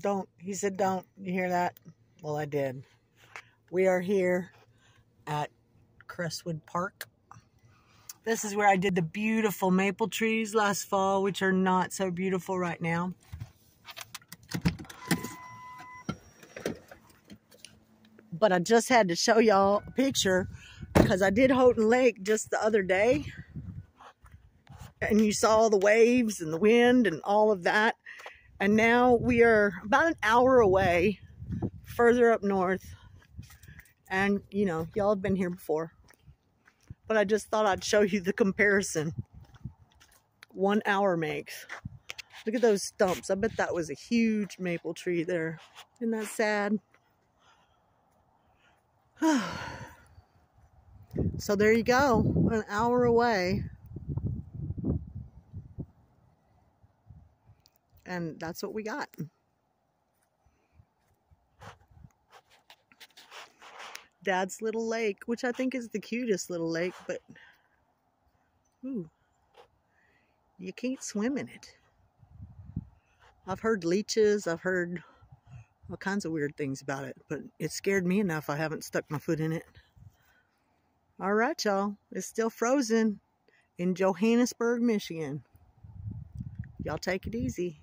Don't. He said don't. You hear that? Well, I did. We are here at Crestwood Park. This is where I did the beautiful maple trees last fall, which are not so beautiful right now. But I just had to show y'all a picture because I did Houghton Lake just the other day. And you saw the waves and the wind and all of that. And now we are about an hour away, further up north. And, you know, y'all have been here before. But I just thought I'd show you the comparison one hour makes. Look at those stumps. I bet that was a huge maple tree there. Isn't that sad? so there you go, an hour away. And that's what we got. Dad's little lake, which I think is the cutest little lake, but ooh, you can't swim in it. I've heard leeches, I've heard all kinds of weird things about it, but it scared me enough I haven't stuck my foot in it. All right, y'all. It's still frozen in Johannesburg, Michigan. Y'all take it easy.